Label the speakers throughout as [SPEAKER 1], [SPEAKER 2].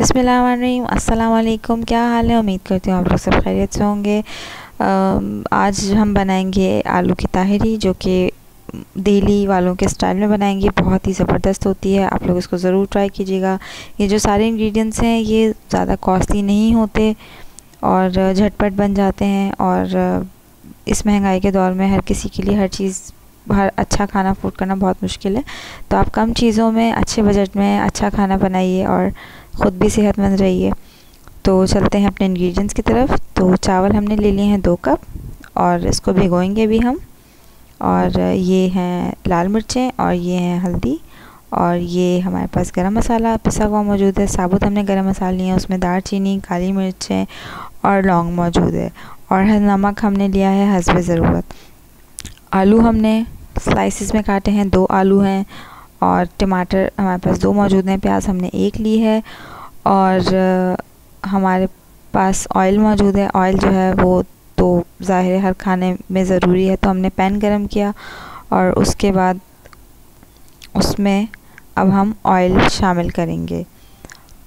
[SPEAKER 1] बिसमीम अल्लाम क्या हाल है? उम्मीद करती हूँ आप लोग सब खैरियत से होंगे। आज हम बनाएँगे आलू की ताहरी, जो कि दिल्ली वालों के स्टाइल में बनाएँगे। बहुत ही ज़बरदस्त होती है। आप लोग इसको ज़रूर ट्राई कीजिएगा। ये जो सारे इंग्रेडिएंट्स हैं, ये ज़्यादा कॉस्टली नहीं होते और झटपट बन जाते हैं। और इस महँगाई के दौर में हर किसी के लिए हर चीज़ हर अच्छा खाना फ़ूड करना बहुत मुश्किल है। तो आप कम चीज़ों में, अच्छे बजट में अच्छा खाना बनाइए और ख़ुद भी सेहतमंद रहिए। तो चलते हैं अपने इंग्रेडिएंट्स की तरफ़। तो चावल हमने ले लिए हैं दो कप और इसको भिगोएँगे भी हम। और ये हैं लाल मिर्चें और ये हैं हल्दी। और ये हमारे पास गरम मसाला पिसा हुआ मौजूद है। साबुत हमने गरम मसाला लिया उसमें दार चीनी काली मिर्चें और लौंग मौजूद है। और नमक हमने लिया है हसब ज़रूरत। आलू हमने स्लाइसिस में काटे हैं, दो आलू हैं और टमाटर हमारे पास दो मौजूद हैं, प्याज हमने एक ली है और हमारे पास ऑयल मौजूद है। ऑयल जो है वो तो ज़ाहिर हर खाने में ज़रूरी है तो हमने पैन गरम किया और उसके बाद उसमें अब हम ऑयल शामिल करेंगे।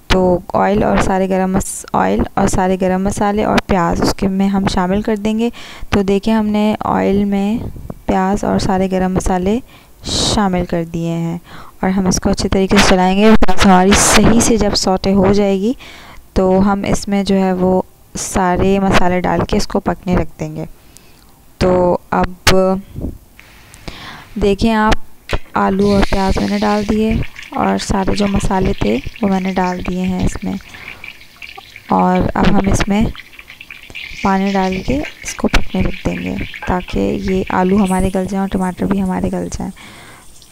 [SPEAKER 1] तो ऑयल और सारे गरम मस ऑयल और सारे गरम मसाले और प्याज उसके में हम शामिल कर देंगे। तो देखिए हमने ऑयल में प्याज और सारे गरम मसाले शामिल कर दिए हैं और हम इसको अच्छे तरीके से चलाएँगे। हमारी सही से जब सौटे हो जाएगी तो हम इसमें जो है वो सारे मसाले डाल के इसको पकने रख देंगे। तो अब देखें आप, आलू और प्याज मैंने डाल दिए और सारे जो मसाले थे वो मैंने डाल दिए हैं इसमें। और अब हम इसमें पानी डाल के इसको पकने रख देंगे ताकि ये आलू हमारे गल जाएँ और टमाटर भी हमारे गल जाएँ।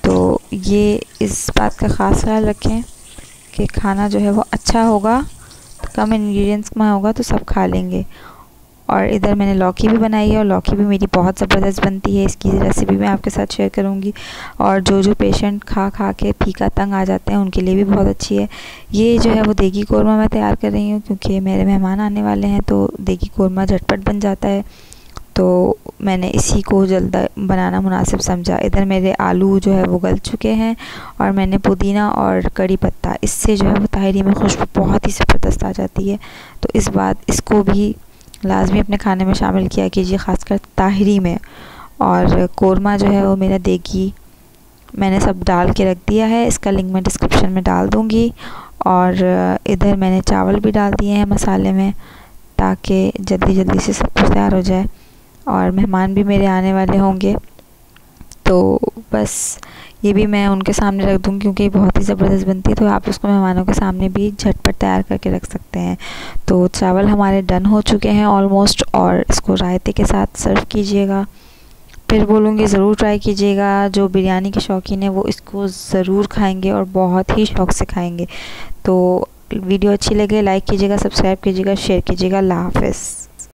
[SPEAKER 1] तो ये इस बात का ख़ास ख्याल रखें कि खाना जो है वो अच्छा होगा तो कम इन्ग्रीडियंट्स में होगा तो सब खा लेंगे। और इधर मैंने लौकी भी बनाई है और लौकी भी मेरी बहुत ज़बरदस्त बनती है। इसकी रेसिपी मैं आपके साथ शेयर करूँगी। और जो जो पेशेंट खा खा के फीका तंग आ जाते हैं, उनके लिए भी बहुत अच्छी है। ये जो है वो देगी कौरमा मैं तैयार कर रही हूँ, क्योंकि मेरे मेहमान आने वाले हैं तो देगी कौरमा झटपट बन जाता है। तो मैंने इसी को जल्द बनाना मुनासिब समझा। इधर मेरे आलू जो है वो गल चुके हैं और मैंने पुदीना और कड़ी पत्ता, इससे जो है वो ताहरी में खुशबू बहुत ही ज़बरदस्त आ जाती है। तो इस बात, इसको भी लाजमी अपने खाने में शामिल किया कीजिए, ख़ासकर ताहरी में। और कौरमा जो है वो मेरा देगी। मैंने सब डाल के रख दिया है, इसका लिंक मैं डिस्क्रिप्शन में डाल दूँगी। और इधर मैंने चावल भी डाल दिए हैं मसाले में, ताकि जल्दी जल्दी से सब कुछ तैयार हो जाए। और मेहमान भी मेरे आने वाले होंगे। तो बस ये भी मैं उनके सामने रख दूँ क्योंकि बहुत ही ज़बरदस्त बनती है तो आप उसको मेहमानों के सामने भी झटपट तैयार करके रख सकते हैं। तो चावल हमारे डन हो चुके हैं ऑलमोस्ट और इसको रायते के साथ सर्व कीजिएगा। फिर बोलूँगी ज़रूर ट्राई कीजिएगा। जो बिरयानी के शौकीन है वो इसको ज़रूर खाएँगे और बहुत ही शौक़ से खाएँगे। तो वीडियो अच्छी लगे लाइक कीजिएगा सब्सक्राइब कीजिएगा शेयर कीजिएगा। हाफ़